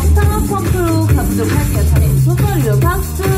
스타로 펌프로 가부족할게요. 자는 소설이요. 박수!